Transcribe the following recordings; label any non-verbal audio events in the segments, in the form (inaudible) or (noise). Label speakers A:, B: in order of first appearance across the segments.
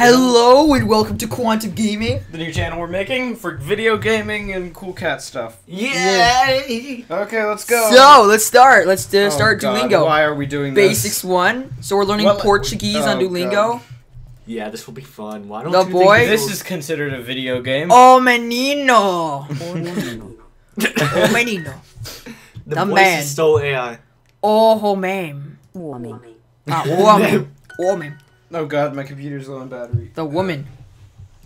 A: Hello and welcome to Quantum Gaming.
B: The new channel we're making for video gaming and cool cat stuff.
C: Yay!
B: Okay, let's go.
A: So let's start. Let's uh,
B: Oh,
A: start
B: God,
A: Duolingo.
B: Why are we doing
A: Basics
B: this?
A: one. So we're learning
B: What-
A: Portuguese on
B: oh,
A: Duolingo.
B: God.
C: Yeah, this will be fun. Why don't
A: The
C: you
A: boy-
C: Think
B: This is considered a video game.
A: Oh menino. Oh menino. (laughs)
C: the,
A: the
C: voice
A: man.
C: is so AI.
A: Oh homem.
D: Homem.
A: Ah, woman. Woman. (laughs)
B: Oh God, my computer's low on battery.
A: The woman.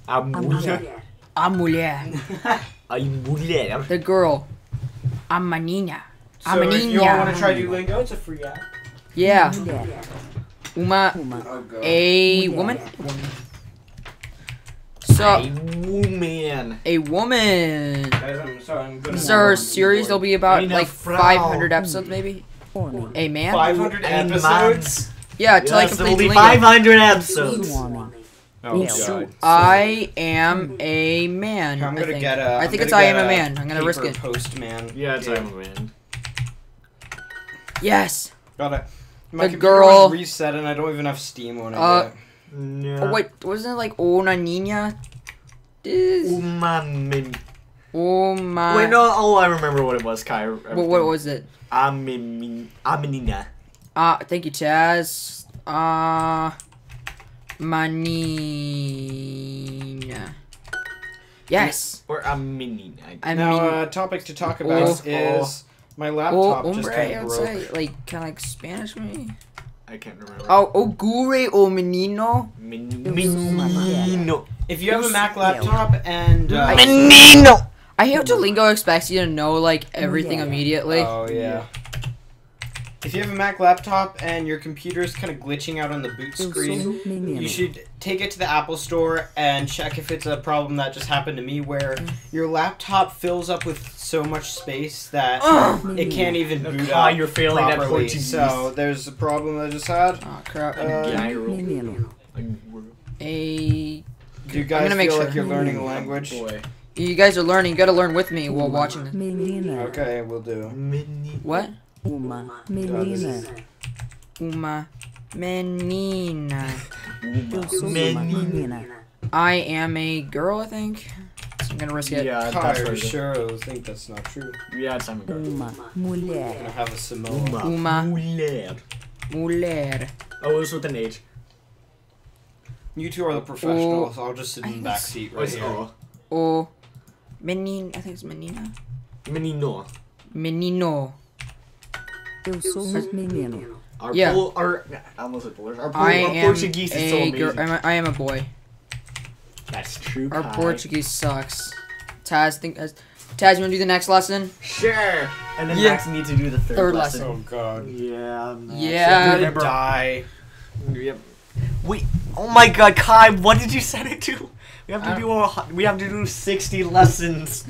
C: A mulher.
A: A mulher.
C: A mulher.
A: The girl. A menina. A
B: So if you all want to
A: menina.
B: try Duolingo, it's a free app.
A: Yeah.
D: Mulher.
A: Uma.
D: Uma.
B: Oh
A: A woman. So
C: A woman.
A: a woman.
B: Guys, I'm sorry, I'm gonna
A: This is our series. There'll be about like
C: Frau.
A: 500 episodes, maybe.
D: Homem.
A: A man.
B: 500
C: Ein
B: episodes.
A: Yeah, till I
C: Yes, there
A: complete
C: be
A: Duolingo.
C: 500 episodes.
D: Homem.
B: Oh
D: Yes.
B: God.
A: I am a man.
B: I'm gonna
A: think.
B: get a.
A: I
B: I'm
A: think it's
B: gonna
A: I am
B: get
A: a man. I'm gonna risk
B: paper
A: it.
B: Postman.
C: Yeah, it's
B: game.
C: I'm a man.
A: Yes.
B: Got it. My
A: The
B: computer
A: girl-
B: was reset and I don't even have Steam on it
A: Uh,
B: yet.
C: No.
A: Oh wait, wasn't it like una niña? This.
C: Uma min.
A: Oh my.
C: Wait, no. Oh, I remember what it was, Kai.
A: What, what was it?
C: A min. A menina.
A: Uh, thank you, Chaz. Uh, manina. Yes.
C: Or a menina.
A: I
B: now,
A: mean,
B: uh, topic to talk about
A: Oh.
B: is my
A: oh,
B: laptop just
A: hombre,
B: kind
A: I
B: of
A: would
B: broke.
A: say, like, kind of like Spanish, maybe.
C: I can't remember.
A: Oh, oh, gure o menino.
C: Min-
D: Eu sou uma
C: menino.
B: If you have a Mac laptop and uh,
A: Menino. I hate how Duolingo expects you to know like everything
D: Yeah.
A: immediately.
B: oh yeah. If you have a Mac laptop and your computer is kind of glitching out on the boot screen, you should take it to the Apple Store and check if it's a problem that just happened to me where your laptop fills up with so much space that
A: Ugh.
B: it can't even boot up
C: you're failing at
B: properly.
C: Portuguese.
B: So there's a problem I just had.
A: Oh crap.
B: Uh,
C: Gyro.
A: A.
B: Do you guys
A: gonna make
B: feel
A: sure.
B: like you're learning a language?
C: Boy.
A: You guys are learning. You gotta learn with me while watching this.
B: Okay, we'll do.
A: What?
D: Uma menina.
A: Uma menina.
D: Eu sou uma
C: Menina.
D: menina.
A: I am a girl, I think. So I'm gonna risk it.
C: Yeah,
B: Kai
C: that's
B: or
C: right.
B: Cheryl think that's not true.
C: Yeah, it's time to go.
D: Uma
B: I'm
D: mulher.
B: gonna have a Samoa.
C: Uma.
A: Uma.
C: Mulher.
A: Mulher.
C: Oh, it was with an H.
B: You two are the professionals. Oh, I'll just sit in the back seat
C: Oh,
B: right here.
C: O.
A: O. Menin. I think it's menina.
C: Menino.
A: Menino.
D: Eu sou um menino.
C: Our
A: Yeah.
C: Pol- our, I almost said Polish. Our, Pol-
A: I
C: our
A: am
C: Portuguese is so amazing.
A: girl. I'm a, I am a boy.
C: That's true.
A: Our
C: Kai.
A: Portuguese sucks. Taz, think Taz, Taz, you wanna do the next lesson?
C: Sure. And then
A: Yeah.
C: Max needs to do the third,
A: Third
C: lesson.
B: Oh god.
C: Yeah. Max.
A: Yeah.
C: Remember-
B: die.
C: Yep. Wait. Oh my God, Kai! What did you (laughs) set it to? We have
A: I
C: to do. A, we have to do sixty lessons.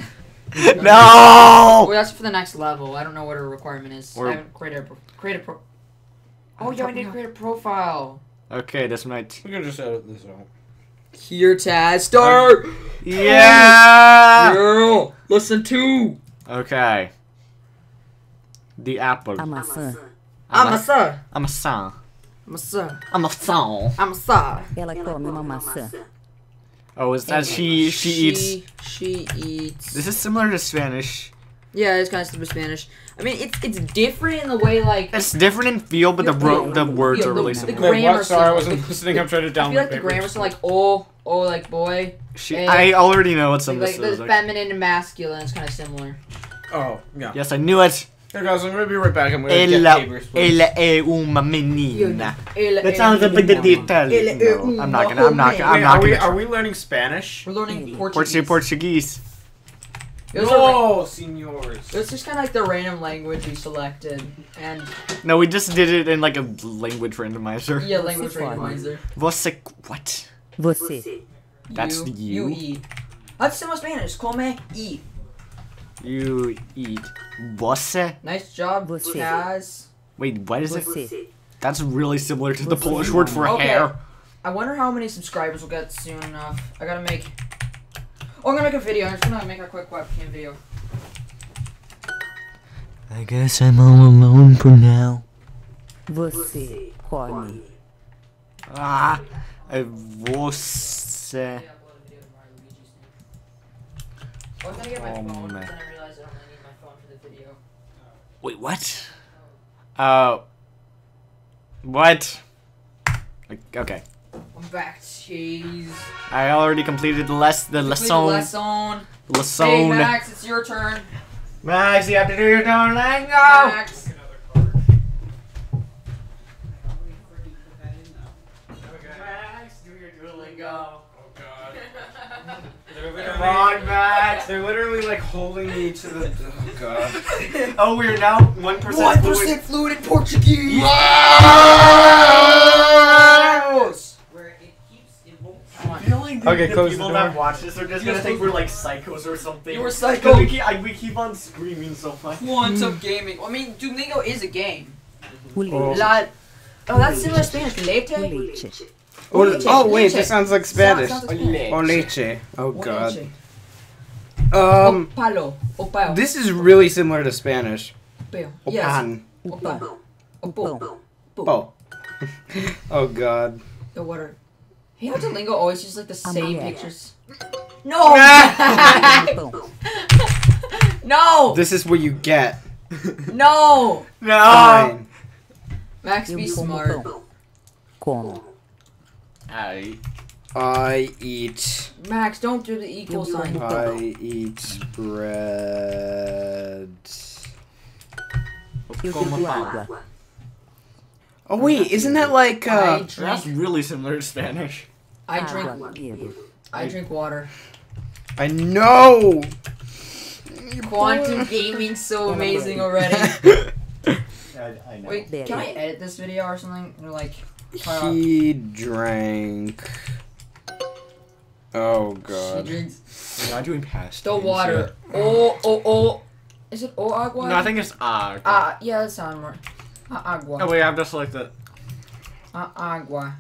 C: (laughs) No.
A: that's for the next level. I don't know what her requirement is.
C: Or-
A: I haven't created a pro- create a pro. Oh, yeah, I need to create a profile.
C: Okay, that's right.
B: We can just edit this out.
A: Here, Taz, start.
C: Yeah.
A: Girl, listen to.
C: Okay. The apple.
D: I'm a maçã.
A: I'm a sir.
C: I'm a son.
A: I'm a sir.
C: I'm a son.
A: I'm a sir.
D: Ela come uma maçã.
C: Oh, is that she? She eats.
A: She eats.
C: This is similar to Spanish.
A: Yeah, it's kind of stupid Spanish. I mean, it's it's different in the way like.
C: It's different in feel, but the ro- the words
A: Yeah,
C: are really
A: the- the
C: similar.
B: Wait,
A: grammar
B: what? Sorry, I wasn't listening. (laughs) I'm trying to
A: I
B: download
A: feel like the
B: papers.
A: grammar are like oh oh like boy
C: She,
A: eh,
C: I already know what some
A: like,
C: of
A: like
C: this
A: the
C: is.
A: feminine and masculine is kind of similar.
B: Oh, yeah.
C: Yes, I knew it.
B: Hey guys, I'm gonna be right back. I'm gonna get
C: Ella,
B: papers, please.
C: ella è una menina.
A: That
C: That sounds a bit
A: Ella
C: Italian. No, I'm not gonna. I'm not gonna. I'm
B: Wait,
C: not
B: are we
C: gonna.
B: are we learning Spanish?
A: We're learning
D: Portuguese.
A: Portuguese.
C: Portuguese. Portuguese.
A: It was, a ra-
B: No, senors.
A: it was just kind of like the random language we selected, and
C: No, we just did it in like a language randomizer.
A: yeah, language randomizer.
C: Você what?
D: Você.
C: That's
A: you.
C: you.
A: You eat. That's similar Spanish. Come eat.
C: You eat. Você?
A: Nice job,
D: Você.
A: Taz.
C: Wait, what is it? That's really similar to the Polish word for
A: Okay.
C: hair.
A: I wonder how many subscribers we'll get soon enough. I gotta make. Oh, I'm gonna make a video. I'm just gonna make a quick webcam video.
C: I guess I'm all alone for now.
D: Você come.
C: Ah, é você.
A: I was gonna get my
C: Oh,
A: phone, but then I realized I only need my phone for the video.
C: Wait, what? Oh. What? Okay.
A: I'm back, cheese.
C: I already completed the less the lesson.
A: lesson. Hey, Max, it's your turn.
C: Max, you have to do your own language.
A: Max.
C: Max, Duolingo.
B: Come on, Max. They're literally like holding me to the. Oh god. (laughs)
C: Oh, we're now one percent.
A: One percent fluent in Portuguese. Where it keeps evolving.
B: Okay,
C: the
B: close
C: people
B: the
C: that
B: door.
C: watch this are just gonna think we're like psychos or something.
A: You were
C: 'Cause
A: psycho.
C: We keep, I, we keep on screaming so much.
A: Quantum gaming. I mean, Duolingo is a game.
D: O leite.
A: La. Oh, that's similar to Spanish. Leite.
D: O.
B: Oh,
A: Leche,
B: oh wait,
A: leche.
B: this sounds like Spanish.
A: Sounds like Spanish.
B: Oh leche. Oh god.
A: leche.
B: Um,
A: o palo. O pao.
B: this is really similar to Spanish.
A: Pao.
B: O
A: Yes.
B: pan.
D: O
A: O pão.
D: pão.
A: O
D: O
A: pão.
D: pão.
B: Oh. (laughs) oh god.
A: The water. Hey, how Duolingo always uses like the same pictures. (laughs) No! (laughs) No!
B: This is what you get.
A: No!
C: No.
B: Fine.
A: Max, be smart.
D: pão. Como.
C: I,
B: I eat.
A: Max, don't do the equal sign.
B: I eat bread.
D: Eu
C: como
D: bebo
C: pão.
D: água.
B: Oh wait, isn't that like
A: I
B: uh?
C: That's really similar to Spanish.
A: I drink. I drink water.
B: I know. (laughs)
A: Quantum gaming's so amazing already. (laughs)
C: I, I know.
A: Wait, can I edit this video or something? Or like, cut off-
B: He drank. Oh
A: she
B: god.
A: drinks
C: We're not doing past.
A: the
C: tense
A: water. Oh, oh, oh. Is it oh agua?
C: No, I think it's ah.
A: Ah, yeah, that sounds more. Ah, agua.
C: Oh wait, I've just like the.
A: Ah, agua.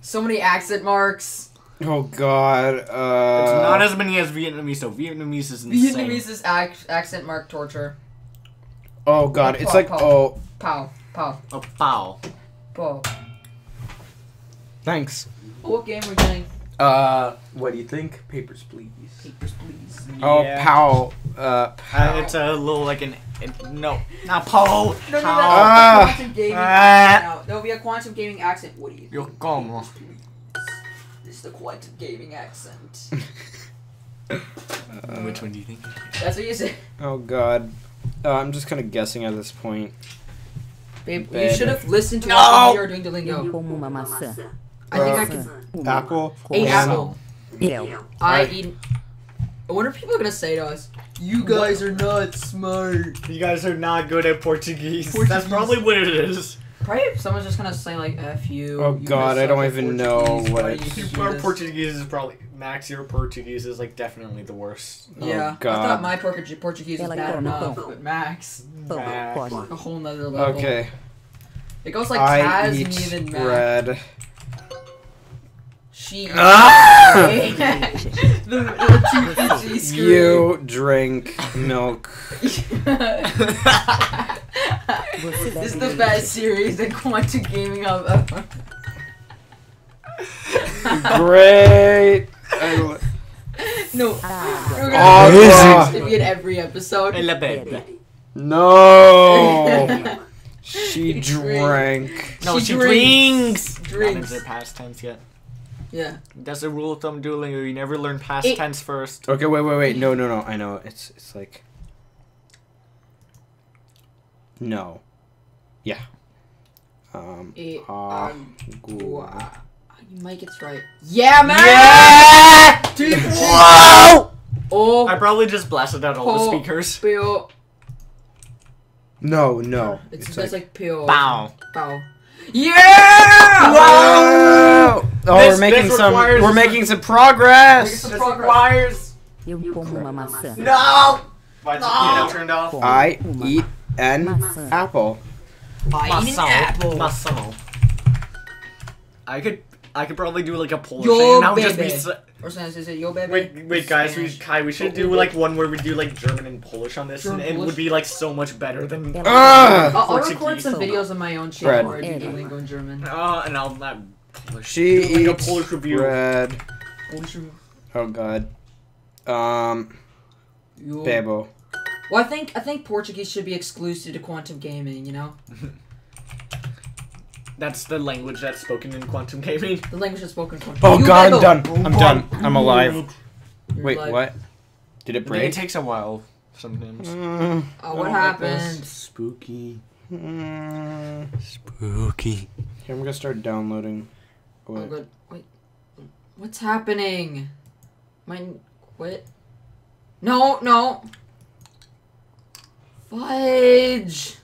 A: So many accent marks.
B: Oh god. Uh.
C: It's not as many as Vietnamese, so Vietnamese is insane.
A: Vietnamese is ac- accent mark torture.
B: Oh god, it's like oh.
A: Pow, pow,
C: Oh, pow.
A: Pow.
B: Thanks.
A: Oh, what game we're getting?
B: Uh, what do you think? Papers, please.
A: Papers, please.
B: Oh,
C: Yeah.
B: pow. Uh,
C: Uh, it's a little like an. an no, not pow.
A: No, no, no,
C: Pow.
B: Ah.
A: quantum gaming
C: Ah.
A: accent. There'll be a quantum gaming accent. What do you
C: Yo
A: think?
C: como.
A: This is the quantum gaming accent. (laughs)
C: Which one do you think?
A: That's what you said.
B: Oh god. Uh, I'm just kind of guessing at this point.
A: Babe, you should have listened to
C: No.
A: us when we were doing
D: Eu
A: Duolingo.
D: como uma maçã.
A: I think I could.
B: Apple.
A: A
B: Banana.
A: apple.
D: Eu.
A: I
B: Right.
A: eat. What are people are gonna say to us? You guys are not smart.
C: You guys are not good at Portuguese. That's probably what it is.
A: Probably someone's just gonna say like "f you."
B: Oh
A: you
B: God, I don't
A: at
B: even know what
A: why
B: it's-
A: do you do
C: Your
A: this?"
C: Portuguese is probably Max. Your Portuguese is like definitely the worst.
A: Yeah,
B: Oh,
A: I thought
B: God.
A: my Portuguese Portuguese was
D: Ela
A: bad enough,
D: come.
A: but Max,
D: Pão.
C: Max.
A: A whole nother level.
B: Okay.
A: It goes like
B: I
A: Kaz,
B: eat
A: me, then Max.
B: bread.
A: She.
B: Ah! (laughs)
A: the, the two PG.
B: You drink milk. (laughs)
A: This is the best series in quantum gaming I've ever.
B: Great. I-
A: No,
D: Água.
A: we're
B: Oh,
A: gonna do to be in every episode.
C: Ela bebe.
D: Bebe.
B: no. (laughs) She
A: She
B: drank.
C: No,
A: She
C: she,
A: drinks.
C: drinks. Not
A: Drinks.
C: in their past tense yet.
A: Yeah.
C: That's the rule of thumb Duolingo. You never learn past
A: It-
C: tense first.
B: Okay, wait, wait, wait. No, no, no. I know. It's it's like. No. Yeah. Um.
A: E-
B: Ah,
A: agua. You might get right. Yeah, man.
B: Yeah!
A: Two-
B: Whoa!
A: Oh,
C: I probably just blasted out all the
A: Oh.
C: speakers.
A: pio.
B: No, no.
A: It's,
B: It's
A: that's
B: like.
A: like pio.
C: Bow.
A: Bow. Yeah!
B: Wow! Oh,
C: This-
B: we're making some. We're making some progress.
A: Some
C: This
A: progress.
C: requires.
D: Eu como uma.
C: No! Why is
A: No.
C: the piano turned off?
B: I eat an
D: maçã.
B: apple.
A: I eat an apple.
C: I could I could probably do like a Polish
A: Yo,
C: thing, and I would just be.
A: baby.
C: So-
A: Or sometimes is it yo baby?
C: Wait, wait, guys, we, Kai, we should
A: Oh,
C: do
A: wait.
C: like one where we do like German and Polish on this,
A: German,
C: and it would be like so much better than.
D: Ela-
B: Ah!
A: I'll, I'll record some videos on my own channel
B: Bread.
A: where I do
D: Yeah.
A: lingo in German.
C: Uh, and I'll not Polish.
B: She
C: do, like a
B: eats
C: Polish review.
B: bread.
A: Polish review.
B: Oh god. Um,
A: Yo.
B: Babo.
A: Well, I think I think Portuguese should be exclusive to quantum gaming. You know, (laughs)
C: That's the language that's spoken in quantum gaming.
A: the language that's spoken in quantum.
B: Oh
A: Yo,
B: god, I'm done. I'm done. I'm alive.
A: You're
B: Wait,
A: alive.
B: what? Did it break?
C: It takes a while sometimes.
B: Mm,
A: Oh, what
B: I don't like
A: happened?
C: Spooky.
B: mm.
C: Spooky.
B: Here, I'm gonna start downloading.
A: Oh,
B: Wait.
A: good. Wait, what's happening? Mine quit. No, no. Fudge.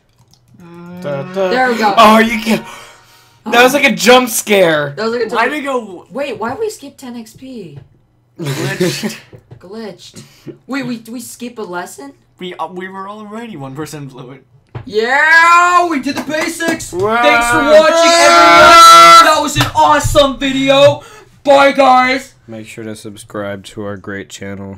B: Da, da.
A: There we go.
B: Oh, you can. That was like a jump scare.
A: That was like a jump.
C: Why did it go
A: Wait, why did we skip 10 XP?
C: glitched? (laughs)
A: Glitched. Wait, we we skip a lesson?
C: we uh, we were already one percent fluent.
A: Yeah, we did the basics.
B: Wow.
A: Thanks for watching, everyone. That was an awesome video. Bye, guys.
B: Make sure to subscribe to our great channel.